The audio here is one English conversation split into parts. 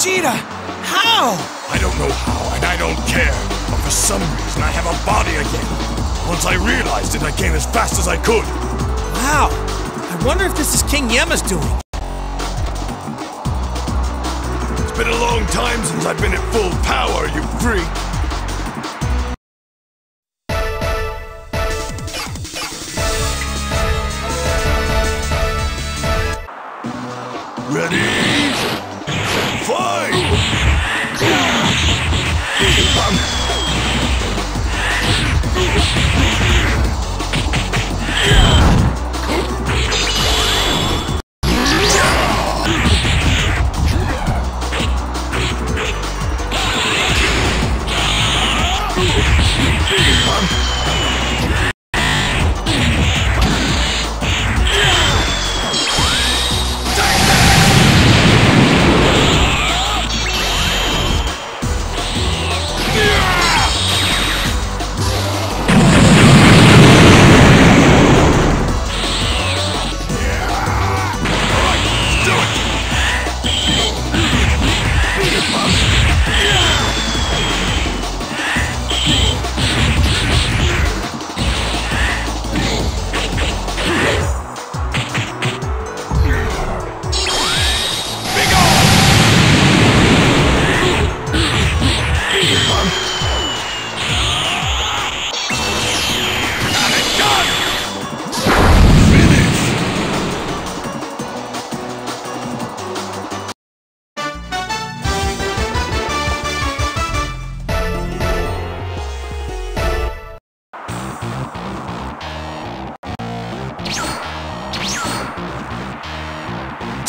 Vegeta! How? I don't know how, and I don't care. But for some reason, I have a body again. Once I realized it, I came as fast as I could. Wow. I wonder if this is King Yemma's doing. It's been a long time since I've been at full power, you freak. Ready? Do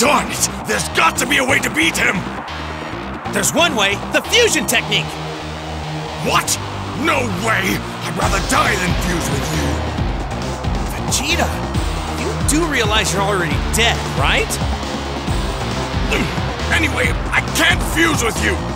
Darn it! There's got to be a way to beat him! There's one way the fusion technique! What? No way! I'd rather die than fuse with you! Vegeta, you do realize you're already dead, right? Anyway, I can't fuse with you!